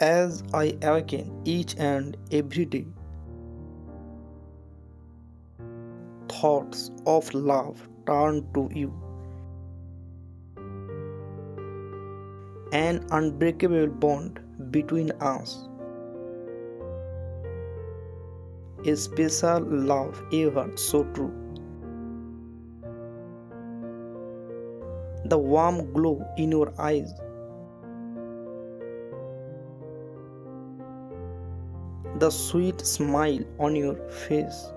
as I awaken each and every day. Thoughts of love turn to you. An unbreakable bond between us. A special love ever so true. The warm glow in your eyes the sweet smile on your face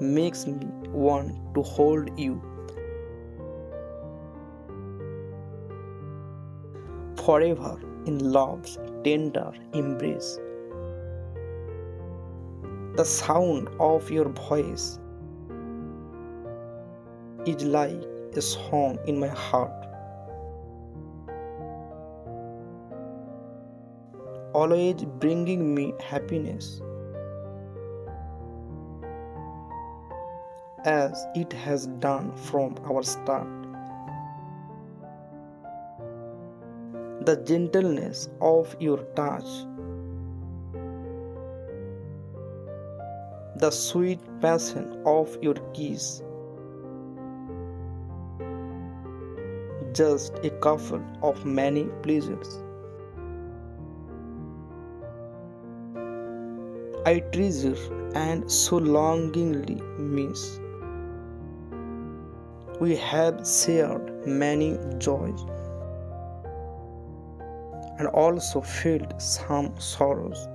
makes me want to hold you forever in love's tender embrace. The sound of your voice is like a song in my heart. Always bringing me happiness as it has done from our start. The gentleness of your touch, the sweet passion of your kiss. Just a couple of many pleasures. I treasure and so longingly miss. We have shared many joys and also felt some sorrows.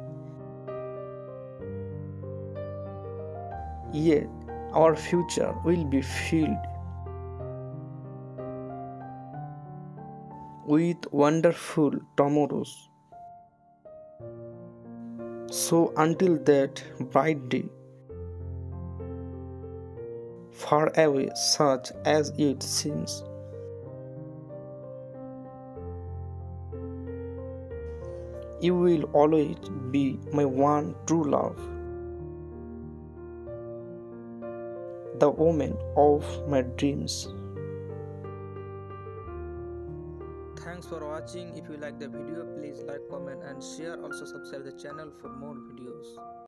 Yet our future will be filled with wonderful tomorrows. So, until that bright day, far away such as it seems, you will always be my one true love, the woman of my dreams. Thanks for watching. If you like the video, please like, comment and share. Also subscribe the channel for more videos.